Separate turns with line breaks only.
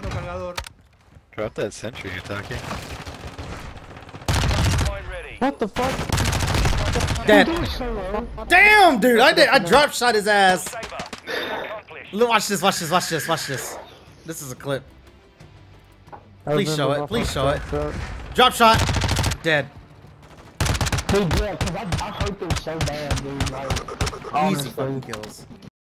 Cargador.
Drop that sentry you're talking.
What the fuck?
Dead. Damn, dude, I did. I drop shot his ass. Look, watch this. Watch this. Watch this. Watch this. This is a clip. Please show it, please show it. Drop shot. Dead.
Dude, yeah, cause I, I hurt them so bad, dude. Like,
Easy fucking kills.